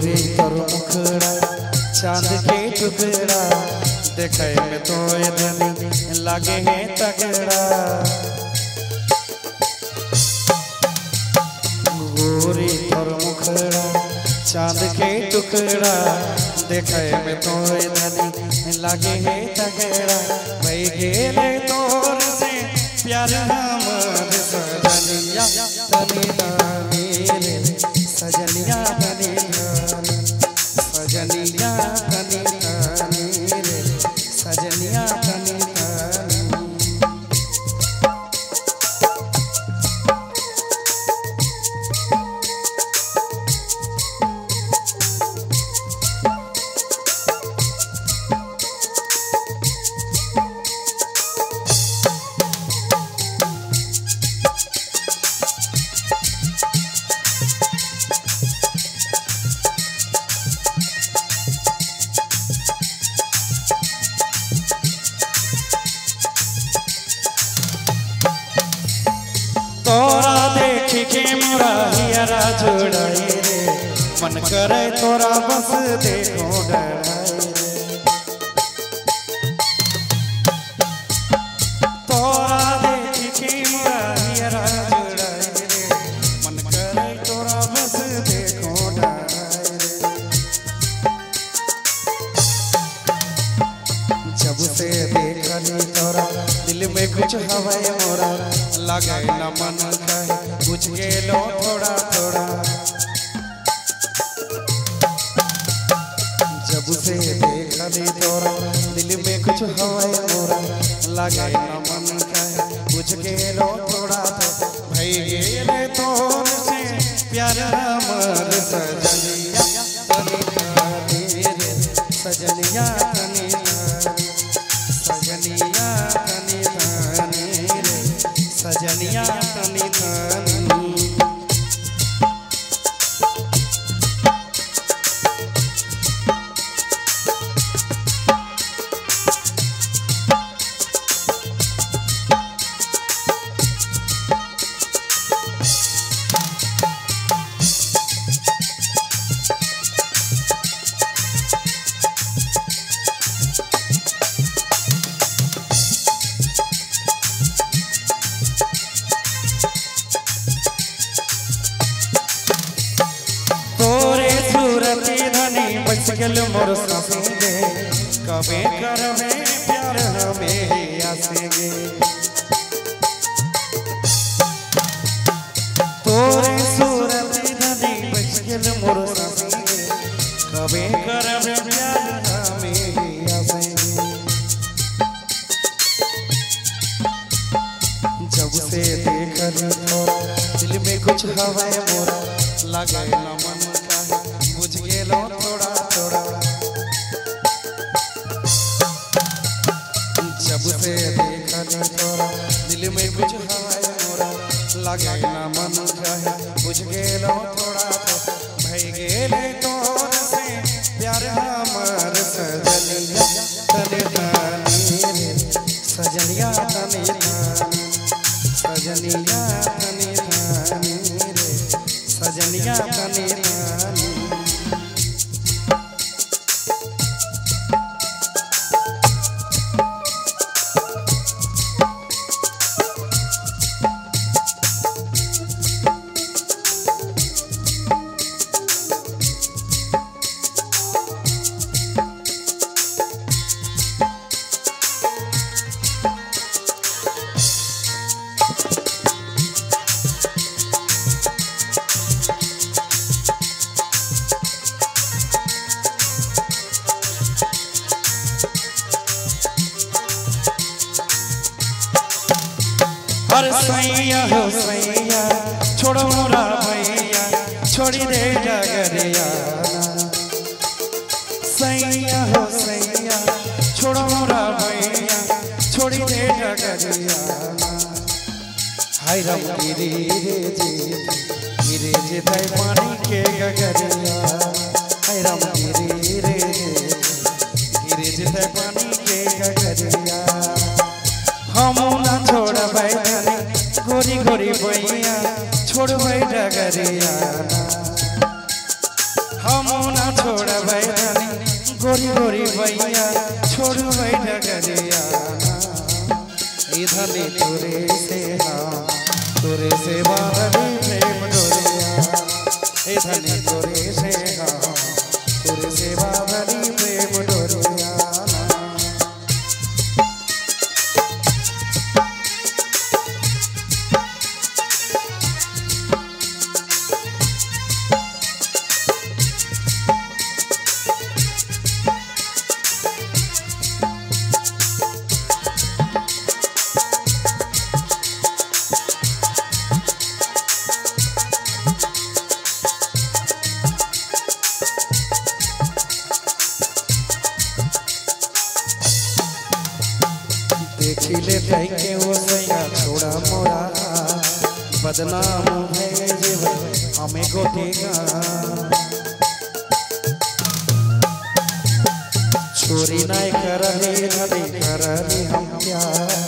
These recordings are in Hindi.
गोरी तोर मुखड़ा, चाँद के टुकड़ा। देखे में तो धनी लागे है तगड़ा। गोरी तोर मुखड़ा, चाँद के टुकड़ा। देखे में तो लागे है तगड़ा। भाई गेले तोर से प्यार देख के मोरा हियरा जुड़ाई रे। मन करे तोरा बस देखो डराई। तोरा देख के मोरा हियरा जुड़ाई रे। मन करे तोरा बस देखो डराई। रे जब से देखली तोरा, दिल में कुछ हवाए मोरा, लगे न मन कहे। गेलो थोड़ा थोड़ा। जब से देखली तोरा, दिल में कुछ हवाए मोरा, लगे न मन कहे बुझ गेलो थोड़ा थोड़ा। भई तोर से प्यार हमर सजनिया सजनिया सजनिया सजनिया। गेल मोर संगे कबे करबे प्यार हमें आसेगे तोरे सूरती धनी बच गेल मोर संगे कबे करबे प्यार हमें आसेगे जब से देखली तोरा दिल में कुछ हवाए मोरा लगे न मन काहे बुझ गेलो गेलो थोड़ा तो भई सैया हो सैया छोड़ो मोरा भैया, छोड़ी दे डगरिया। सैया, हो सैया, छोड़ो मोरा भैया, छोड़ी दे डगरिया। हाय राम गिरी जी, गिरे जे तय पानी के गगरिया। हाय राम गिरी रे गिरे जे तय पानी के गगरिया। हम ना गोरी गोरी बैया छोड़ बैठ गरिया हम ना छोड़बै धनी गोरी गोरी भैया छोड़बै डगरिया ई धनी तोरे से हाँ तोरे से बांधली प्रेम डोरिया ए धनी तोरे कह के वो सैया छोड़ा मोरा। बदनाम है जीवन, हमें गोटेगा चोरी नहीं नहीं करली हम प्यार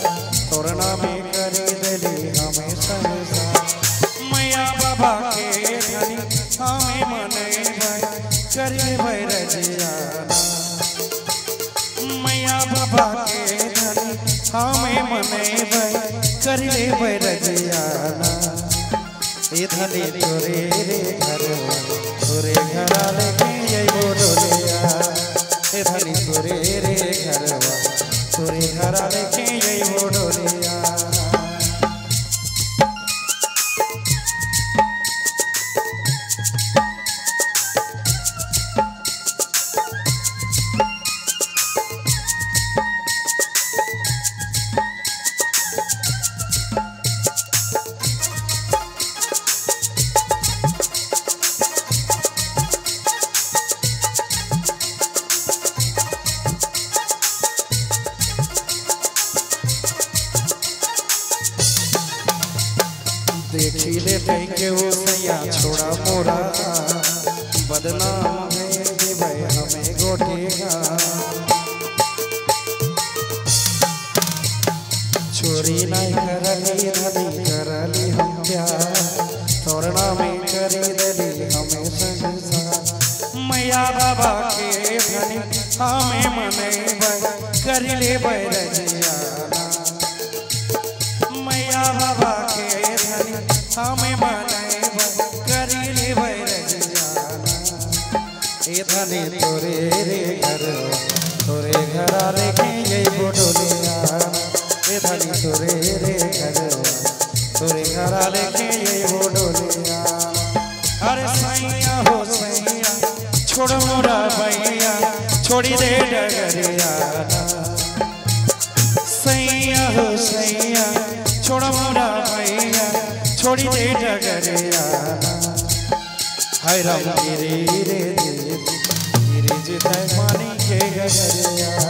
कर ले ए तोरे घर तोरे घर लेके के वो सैया छोड़ा मोरा बदनाम है भाई हमें गोटेगा चोरी नहीं करली, धनी करली हम प्यार। तोरना में करी दली हमें संसार। मैया बाबा के धनी हमें मने भाई। करी ले बैरजियाना ए धनी तोरे रे घर तोरे घर लेके ये बोडोलिया तोरे रे घर तोरे घर लेके ये बोडोलिया अरे सैया हो सैया, छोड़ मोरा भैया, छोड़ी दे डगरिया। सैया हो सैया, छोड़ मोरा भैया, छोड़ी दे डगरिया। हाय राम रे गिरी जितने मानी के गगरिया